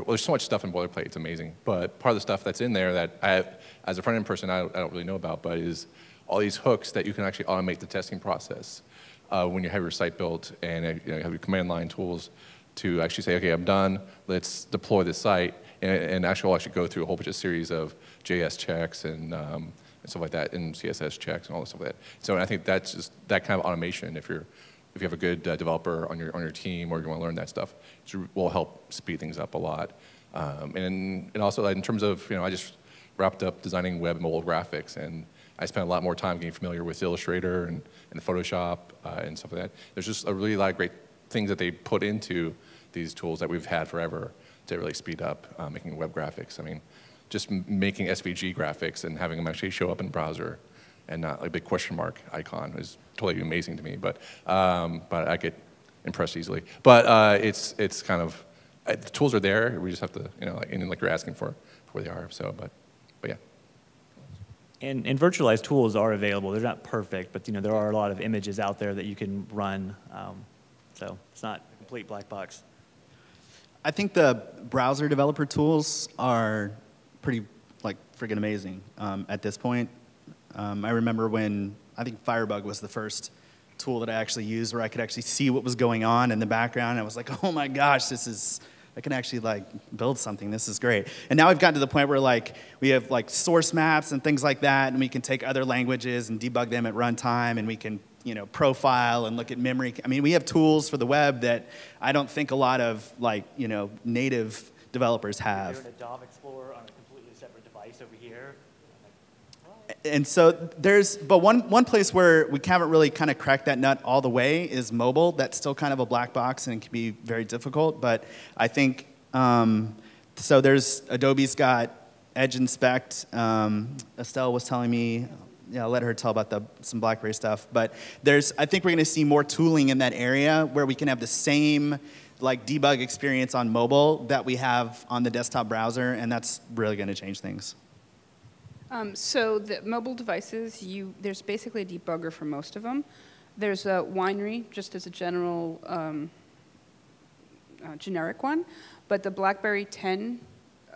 well, there's so much stuff in boilerplate, it's amazing, but part of the stuff that's in there that I, as a front end person, I don't, I don't really know about, but is all these hooks that you can actually automate the testing process uh, when you have your site built and uh, you know, have your command line tools to actually say, okay, I'm done, let's deploy the site, and, and actually, I'll actually go through a whole bunch of series of JS checks and, um, and stuff like that, and CSS checks and all this stuff like that. So I think that's just that kind of automation. If you're if you have a good uh, developer on your on your team or you want to learn that stuff, it will help speed things up a lot. Um, and and also in terms of you know, I just wrapped up designing web and mobile graphics, and I spent a lot more time getting familiar with Illustrator and, and Photoshop uh, and stuff like that. There's just a really lot of great things that they put into these tools that we've had forever to really speed up uh, making web graphics. I mean, just making SVG graphics and having them actually show up in browser and not like a big question mark icon is totally amazing to me. But um, but I get impressed easily. But uh, it's it's kind of uh, the tools are there. We just have to you know like, and like you're asking for where they are. So but but yeah. And, and virtualized tools are available. They're not perfect, but you know there are a lot of images out there that you can run. Um, so it's not a complete black box. I think the browser developer tools are pretty like friggin' amazing um, at this point. Um, I remember when I think Firebug was the first tool that I actually used where I could actually see what was going on in the background. I was like, oh my gosh, this is I can actually like build something. This is great. And now we've gotten to the point where like we have like source maps and things like that, and we can take other languages and debug them at runtime, and we can you know profile and look at memory. I mean, we have tools for the web that I don't think a lot of like you know native developers have. A Java Explorer on a completely separate device over here. And so there's, but one, one place where we haven't really kind of cracked that nut all the way is mobile. That's still kind of a black box and it can be very difficult. But I think, um, so there's, Adobe's got Edge Inspect. Um, Estelle was telling me, yeah, I'll let her tell about the, some BlackBerry stuff. But there's, I think we're going to see more tooling in that area where we can have the same like debug experience on mobile that we have on the desktop browser, and that's really going to change things. Um, so the mobile devices, you, there's basically a debugger for most of them. There's a Weinre, just as a general um, uh, generic one, but the BlackBerry 10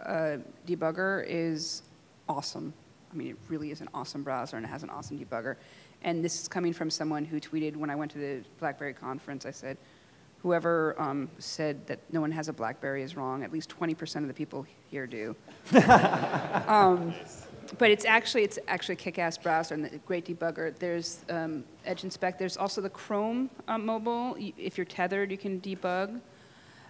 uh, debugger is awesome. I mean, it really is an awesome browser and it has an awesome debugger. And this is coming from someone who tweeted when I went to the BlackBerry conference, I said, whoever um, said that no one has a BlackBerry is wrong. At least 20% of the people here do. um, but it's actually it's actually a kick-ass browser and a great debugger. There's um, Edge Inspect. There's also the Chrome uh, mobile. If you're tethered, you can debug.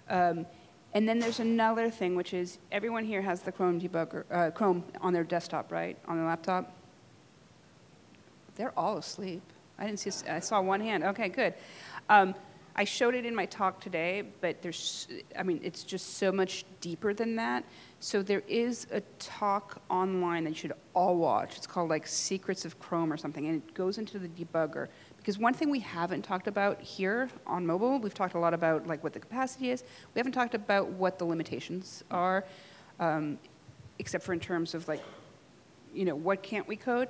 Um, and then there's another thing, which is everyone here has the Chrome debugger, uh, Chrome on their desktop, right? On their laptop. They're all asleep. I didn't see. I saw one hand. Okay, good. Um, I showed it in my talk today, but there's, I mean, it's just so much deeper than that. So there is a talk online that you should all watch. It's called like Secrets of Chrome or something, and it goes into the debugger. Because one thing we haven't talked about here on mobile, we've talked a lot about like what the capacity is. We haven't talked about what the limitations are, um, except for in terms of like, you know, what can't we code?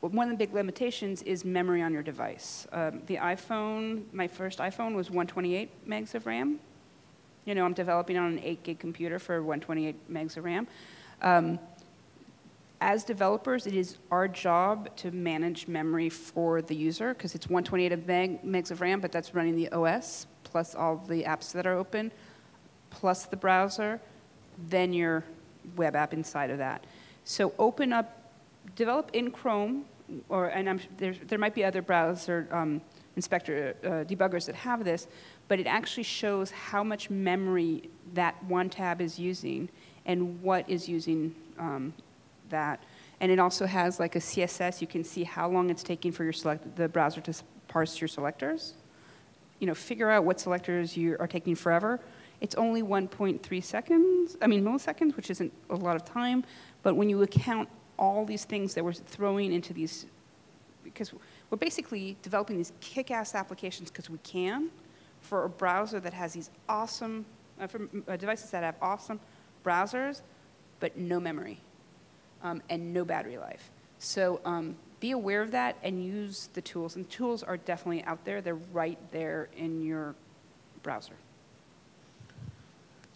one of the big limitations is memory on your device. Um, the iPhone, my first iPhone was 128 megs of RAM. You know, I'm developing on an 8 gig computer for 128 megs of RAM. Um, as developers, it is our job to manage memory for the user because it's 128 of meg, megs of RAM, but that's running the OS plus all the apps that are open, plus the browser, then your web app inside of that. So open up develop in Chrome, or, and I'm, there might be other browser um, inspector uh, debuggers that have this, but it actually shows how much memory that one tab is using and what is using um, that. And it also has like a CSS. You can see how long it's taking for your select the browser to parse your selectors. You know, figure out what selectors you are taking forever. It's only 1.3 seconds, I mean milliseconds, which isn't a lot of time. But when you account all these things that we're throwing into these, because we're basically developing these kick-ass applications because we can for a browser that has these awesome, uh, for uh, devices that have awesome browsers, but no memory um, and no battery life. So um, be aware of that and use the tools. And tools are definitely out there. They're right there in your browser.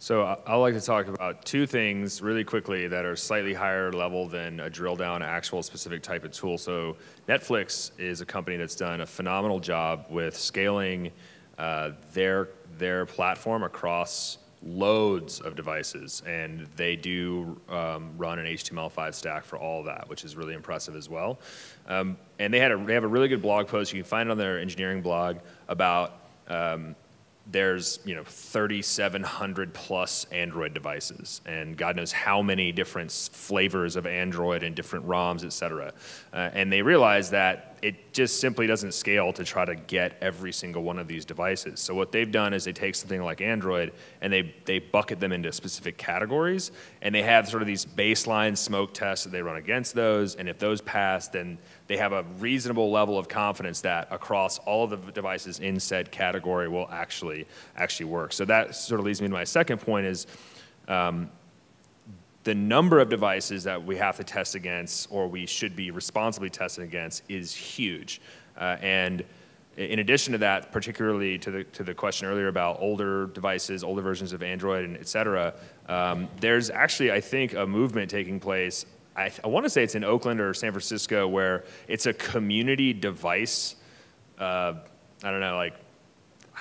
So I- would like to talk about two things really quickly that are slightly higher level than a drill down actual specific type of tool. So Netflix is a company that's done a phenomenal job with scaling uh, their their platform across loads of devices, and they do um, run an HTML5 stack for all that, which is really impressive as well. Um, and they had a, they have a really good blog post. You can find it on their engineering blog about um, there's you know 3700 plus android devices and god knows how many different flavors of android and different roms et cetera. Uh, and they realize that it just simply doesn't scale to try to get every single one of these devices so what they've done is they take something like android and they, they bucket them into specific categories and they have sort of these baseline smoke tests that they run against those and if those pass then they have a reasonable level of confidence that across all of the devices in said category will actually actually work. So that sort of leads me to my second point is um, the number of devices that we have to test against or we should be responsibly testing against is huge. Uh, and in addition to that, particularly to the, to the question earlier about older devices, older versions of Android, and et cetera, um, there's actually, I think, a movement taking place I, I want to say it's in Oakland or San Francisco where it's a community device. Uh, I don't know, like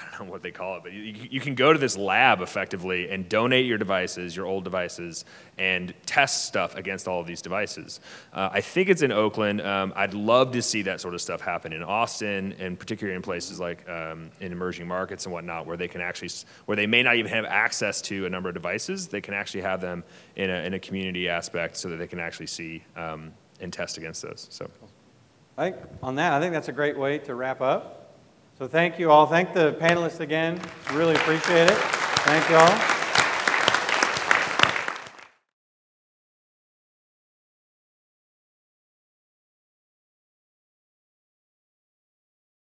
I don't know what they call it, but you, you can go to this lab effectively and donate your devices, your old devices, and test stuff against all of these devices. Uh, I think it's in Oakland. Um, I'd love to see that sort of stuff happen in Austin, and particularly in places like um, in emerging markets and whatnot, where they can actually, where they may not even have access to a number of devices, they can actually have them in a, in a community aspect so that they can actually see um, and test against those. So. I think, on that, I think that's a great way to wrap up. So thank you all. Thank the panelists again. Really appreciate it. Thank you all.